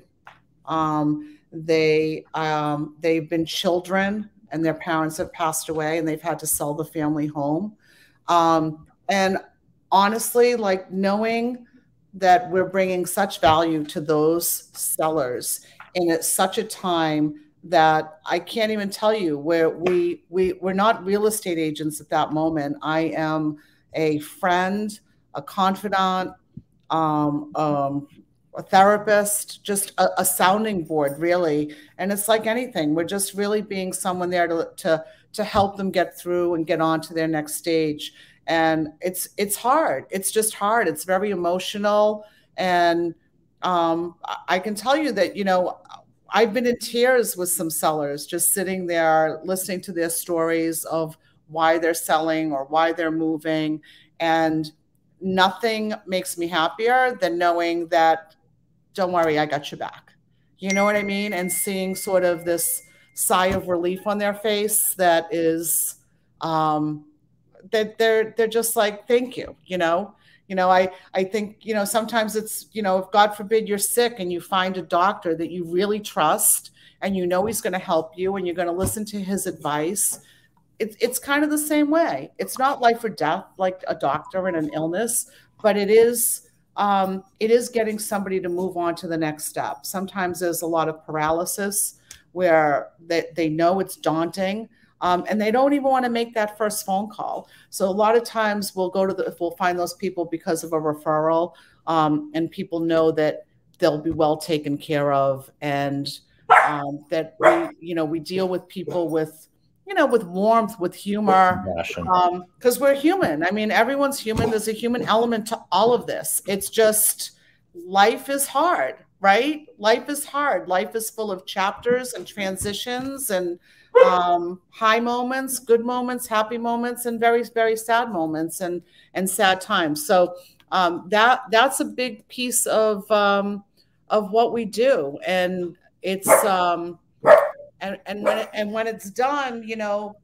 Speaker 2: um, they um, they've been children and their parents have passed away and they've had to sell the family home, um, and honestly, like knowing that we're bringing such value to those sellers and at such a time that I can't even tell you where we we we're not real estate agents at that moment. I am a friend, a confidant, um, um, a therapist, just a, a, sounding board, really. And it's like anything. We're just really being someone there to to to help them get through and get on to their next stage. And it's it's hard. It's just hard. It's very emotional. And um, I can tell you that you know I've been in tears with some sellers, just sitting there listening to their stories of why they're selling or why they're moving. And nothing makes me happier than knowing that, don't worry, I got your back. You know what I mean? And seeing sort of this sigh of relief on their face that is, um, that they're, they're just like, thank you, you know? You know, I, I think, you know, sometimes it's, you know, if God forbid you're sick and you find a doctor that you really trust and you know he's going to help you and you're going to listen to his advice, it, it's kind of the same way. It's not life or death like a doctor and an illness, but it is um, it is getting somebody to move on to the next step. Sometimes there's a lot of paralysis where they, they know it's daunting, Um, and they don't even want to make that first phone call. So a lot of times we'll go to the, we'll find those people because of a referral, um, and people know that they'll be well taken care of, and um, that we, you know, we deal with people with, you know, with warmth, with humor, because um, we're human. I mean, everyone's human. There's a human element to all of this. It's just life is hard, right? Life is hard. Life is full of chapters and transitions and um, high moments, good moments, happy moments, and very, very sad moments and and sad times. So um, that that's a big piece of um, of what we do, and it's um, and and when it, and when it's done, you know,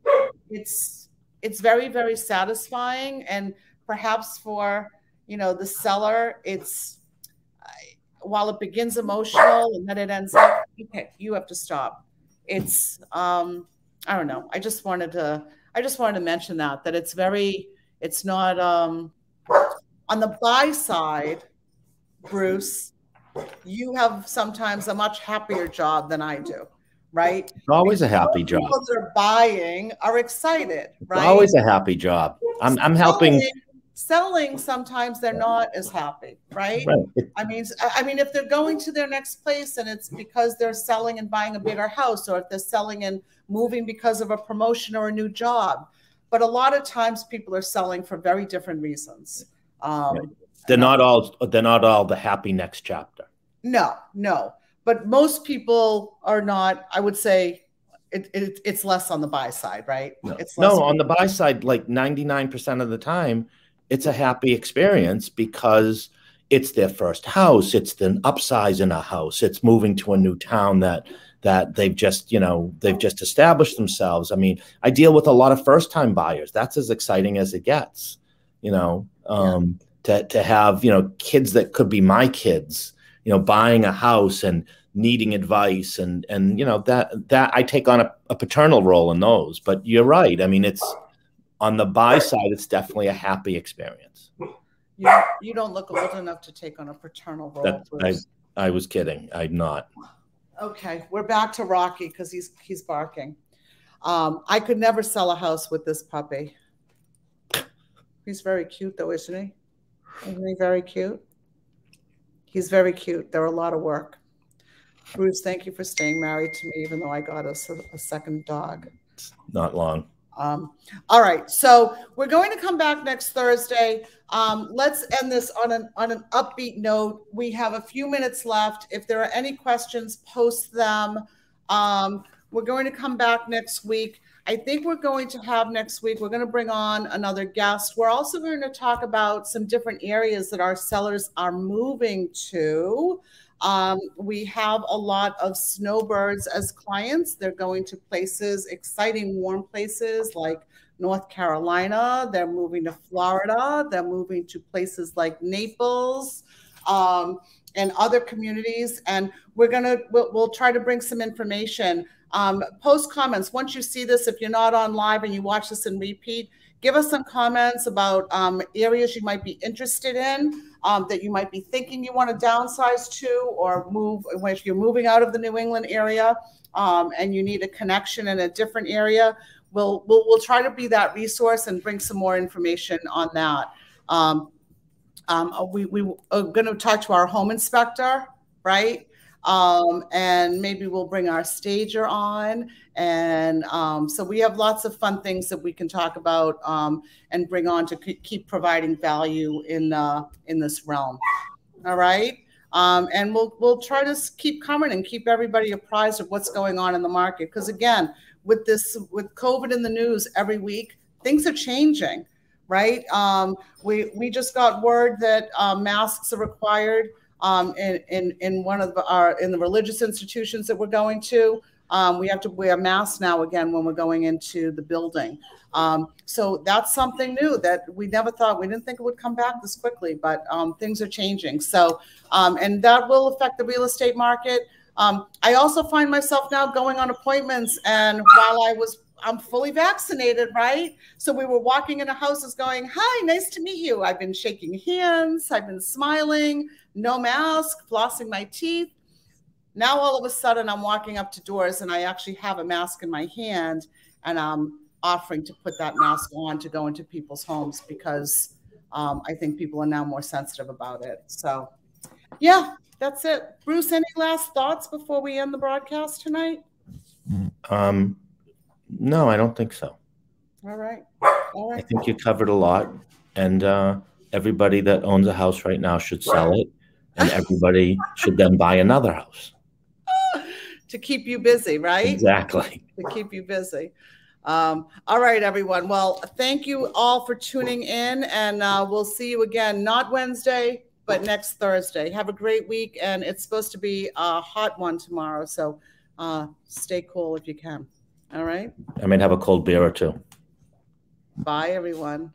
Speaker 2: it's it's very very satisfying, and perhaps for you know the seller, it's while it begins emotional and then it ends up okay you have to stop it's um i don't know. I just wanted to i just wanted to mention that that it's very it's not um on the buy side bruce you have sometimes a much happier job than i do right?
Speaker 1: It's always because a happy job.
Speaker 2: people that are buying are excited right?
Speaker 1: it's always a happy job. I'm, I'm helping
Speaker 2: selling sometimes they're not as happy right? right. I mean i mean if they're going to their next place and it's because they're selling and buying a bigger house or if they're selling and moving because of a promotion or a new job. But a lot of times people are selling for very different reasons. Um,
Speaker 1: right. they're not all they're not all the happy next chapter.
Speaker 2: No no. But most people are not i would say it, it, it's less on the buy side, right?
Speaker 1: No, no on the buy side, like 99% of the time, it's a happy experience because it's their first house it's an upsize in a house it's moving to a new town that that they've just you know they've just established themselves. I mean i deal with a lot of first time buyers. That's as exciting as it gets you know um, yeah. to, to have you know kids that could be my kids you know buying a house and needing advice and and you know that that i take on a, a paternal role in those. But you're right. I mean it's on the buy side, it's definitely a happy experience.
Speaker 2: You, you don't look old enough to take on a paternal role. That,
Speaker 1: I, I was kidding. I'm not.
Speaker 2: Okay, we're back to Rocky because he's he's barking. Um, I could never sell a house with this puppy. He's very cute, though, isn't he? Isn't he very cute? He's very cute. They're a lot of work. Bruce, thank you for staying married to me, even though I got us a, a second dog.
Speaker 1: Not long.
Speaker 2: Um, all right, so we're going to come back next Thursday. Um, let's end this on an on an upbeat note. We have a few minutes left. If there are any questions, post them. Um, we're going to come back next week. I think we're going to have next week, we're going to bring on another guest. We're also going to talk about some different areas that our sellers are moving to. Um, we have a lot of snowbirds as clients. They're going to places, exciting warm places like North Carolina. They're moving to Florida. They're moving to places like Naples um, and other communities. And we're gonna we'll, we'll try to bring some information. Um, post comments once you see this. If you're not on live and you watch this in repeat, give us some comments about um, areas you might be interested in um, that you might be thinking you want to downsize to or move if you're moving out of the New England area um, and you need a connection in a different area. We'll, we'll, we'll try to be that resource and bring some more information on that. Um, um, we, we are going to talk to our home inspector, right? Um, and maybe we'll bring our stager on. And um, so we have lots of fun things that we can talk about um, and bring on to keep providing value in uh, in this realm. All right. Um, and we'll we'll try to keep coming and keep everybody apprised of what's going on in the market. Because again, with this with COVID in the news every week, things are changing, right? Um, we we just got word that uh, masks are required um, in, in, in one of our, in the religious institutions that we're going to. Um, we have to wear masks now again when we're going into the building. Um, so that's something new that we never thought, we didn't think it would come back this quickly, but um, things are changing. So, um, and that will affect the real estate market. Um, I also find myself now going on appointments and while I was I'm fully vaccinated, right? So we were walking into houses going, Hi, nice to meet you. I've been shaking hands, I've been smiling, no mask, flossing my teeth. Now all of a sudden I'm walking up to doors and I actually have a mask in my hand and I'm offering to put that mask on to go into people's homes because um, I think people are now more sensitive about it. So, yeah, that's it. Bruce, any last thoughts before we end the broadcast tonight?
Speaker 1: Um, no, I don't think so.
Speaker 2: All right. All
Speaker 1: I think you covered a lot, and uh, everybody that owns a house right now should sell it, and everybody should then buy another house.
Speaker 2: To keep you busy, right?
Speaker 1: Exactly.
Speaker 2: to keep you busy. Um, all right, everyone. Well, thank you all for tuning in, and uh, we'll see you again, not Wednesday, but next Thursday. Have a great week, and it's supposed to be a hot one tomorrow, so uh, stay cool if you can. All right.
Speaker 1: I might have a cold beer or two.
Speaker 2: Bye, everyone.